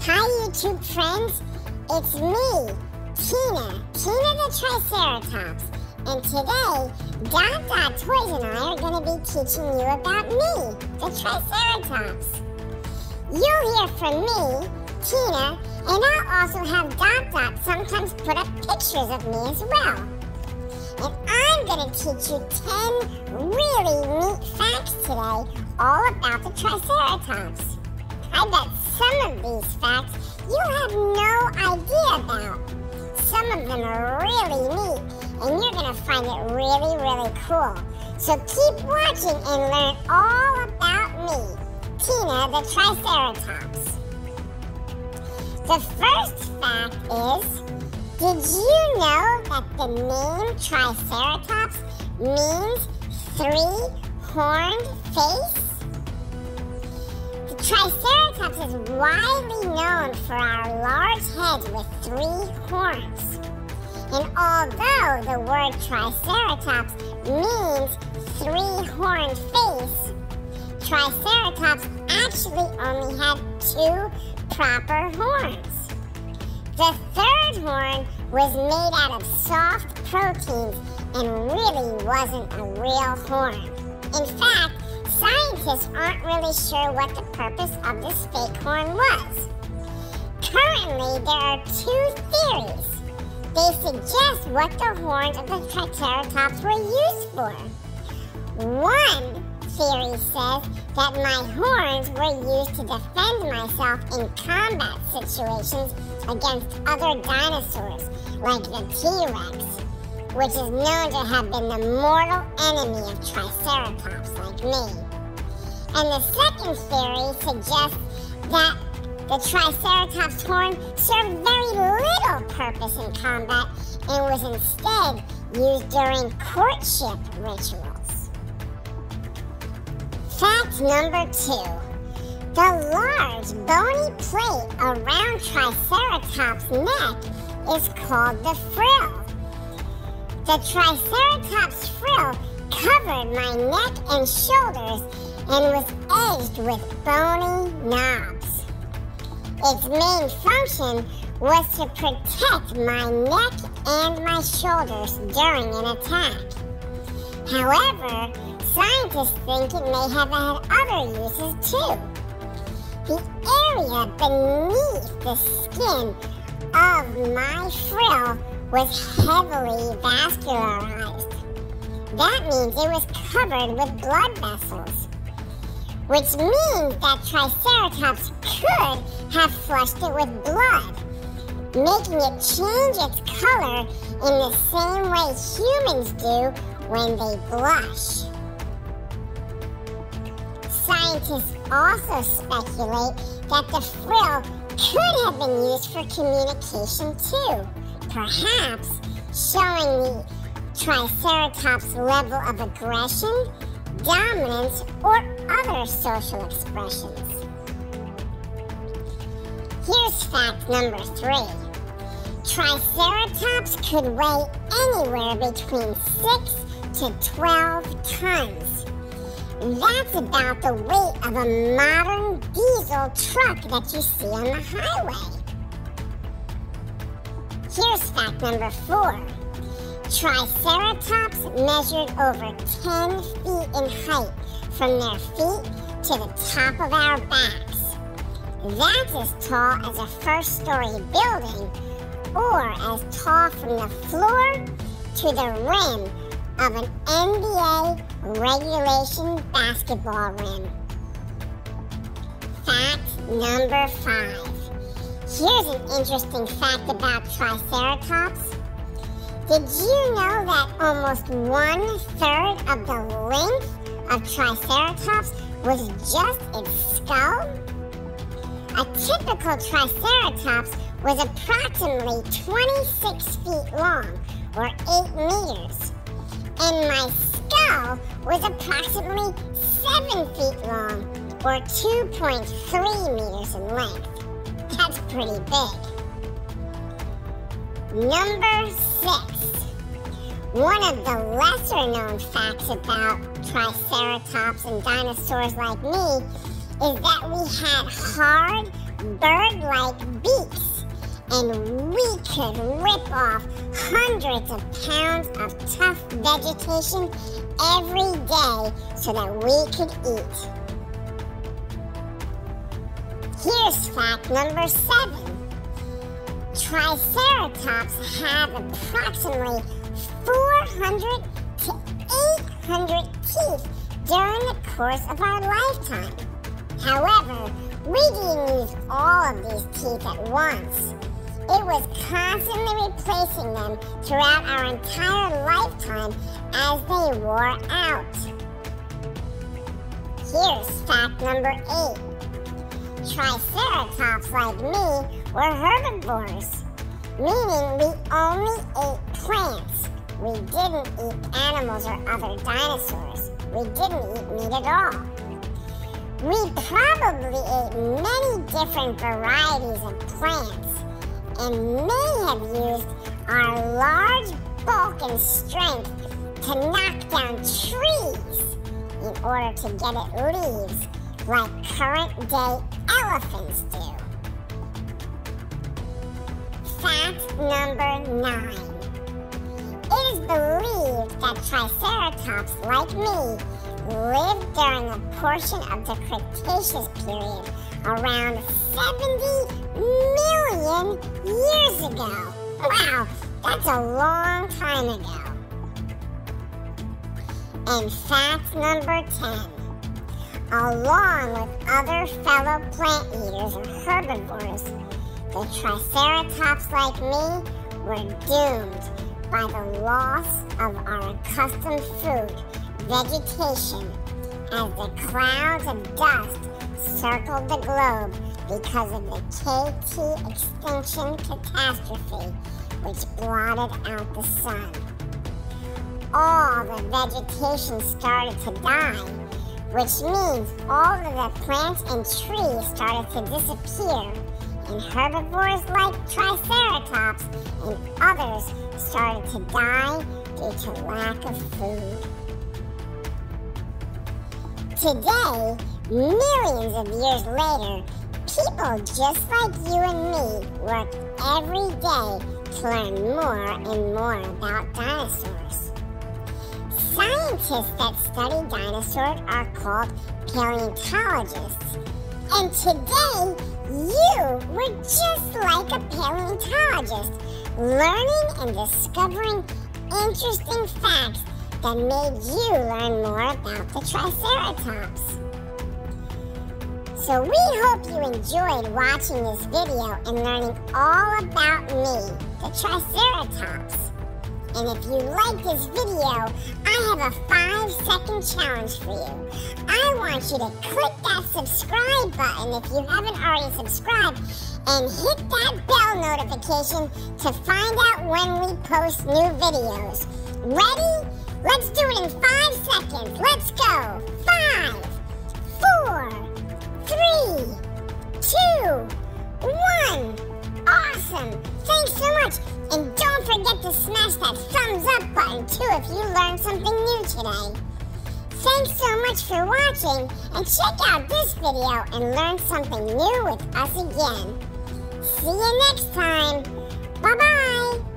Hi, YouTube friends. It's me, Tina, Tina the Triceratops. And today, Dot Dot Toys and I are going to be teaching you about me, the Triceratops. You'll hear from me, Tina, and I'll also have Dot Dot sometimes put up pictures of me as well. And I'm going to teach you 10 really neat facts today all about the Triceratops. I bet some of these facts you have no idea about. Some of them are really neat, and you're going to find it really, really cool. So keep watching and learn all about me, Tina the Triceratops. The first fact is, did you know that the name Triceratops means three-horned face? Triceratops is widely known for our large head with three horns. And although the word Triceratops means three-horned face, Triceratops actually only had two proper horns. The third horn was made out of soft proteins and really wasn't a real horn. In fact, scientists aren't really sure what the purpose of this fake horn was. Currently, there are two theories. They suggest what the horns of the Triceratops were used for. One theory says that my horns were used to defend myself in combat situations against other dinosaurs, like the T-Rex, which is known to have been the mortal enemy of Triceratops like me. And the second theory suggests that the Triceratops horn served very little purpose in combat and was instead used during courtship rituals. Fact number two. The large bony plate around Triceratops' neck is called the frill. The Triceratops frill covered my neck and shoulders and was edged with bony knobs. Its main function was to protect my neck and my shoulders during an attack. However, scientists think it may have had other uses too. The area beneath the skin of my frill was heavily vascularized. That means it was covered with blood vessels which means that Triceratops could have flushed it with blood, making it change its color in the same way humans do when they blush. Scientists also speculate that the frill could have been used for communication too, perhaps showing the Triceratops' level of aggression dominance, or other social expressions. Here's fact number three. Triceratops could weigh anywhere between 6 to 12 tons. That's about the weight of a modern diesel truck that you see on the highway. Here's fact number four. Triceratops measured over 10 feet in height from their feet to the top of our backs. That's as tall as a first-story building or as tall from the floor to the rim of an NBA regulation basketball rim. Fact number five. Here's an interesting fact about Triceratops. Did you know that almost one third of the length of Triceratops was just its skull? A typical Triceratops was approximately 26 feet long, or 8 meters, and my skull was approximately 7 feet long, or 2.3 meters in length. That's pretty big. Number six. One of the lesser known facts about Triceratops and dinosaurs like me is that we had hard, bird-like beaks, and we could rip off hundreds of pounds of tough vegetation every day so that we could eat. Here's fact number seven. Triceratops have approximately 400 to 800 teeth during the course of our lifetime. However, we didn't use all of these teeth at once. It was constantly replacing them throughout our entire lifetime as they wore out. Here's fact number eight. Triceratops like me were herbivores, meaning we only ate plants. We didn't eat animals or other dinosaurs. We didn't eat meat at all. We probably ate many different varieties of plants and may have used our large bulk and strength to knock down trees in order to get at leaves like current day elephants do. Fact number nine. It is believed that Triceratops, like me, lived during a portion of the Cretaceous period around 70 million years ago. Wow, that's a long time ago. And fact number 10. Along with other fellow plant eaters or herbivores, the Triceratops like me were doomed by the loss of our accustomed food vegetation as the clouds of dust circled the globe because of the KT extinction catastrophe which blotted out the sun. All the vegetation started to die, which means all of the plants and trees started to disappear, and herbivores like Triceratops and others started to die due to lack of food. Today, millions of years later, people just like you and me work every day to learn more and more about dinosaurs. Scientists that study dinosaurs are called paleontologists. And today, you were just like a paleontologist, learning and discovering interesting facts that made you learn more about the Triceratops. So we hope you enjoyed watching this video and learning all about me, the Triceratops. And if you like this video, I have a five second challenge for you. I want you to click that subscribe button if you haven't already subscribed and hit that bell notification to find out when we post new videos. Ready? Let's do it in five seconds. Let's go. Too if you learned something new today. Thanks so much for watching and check out this video and learn something new with us again. See you next time. Bye-bye.